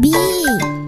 B.